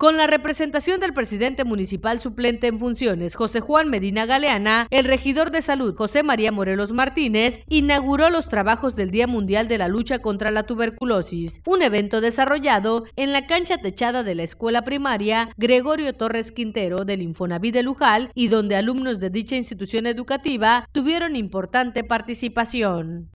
Con la representación del presidente municipal suplente en funciones, José Juan Medina Galeana, el regidor de salud, José María Morelos Martínez, inauguró los trabajos del Día Mundial de la Lucha contra la Tuberculosis, un evento desarrollado en la cancha techada de la escuela primaria Gregorio Torres Quintero del Infonavit de Lujal y donde alumnos de dicha institución educativa tuvieron importante participación.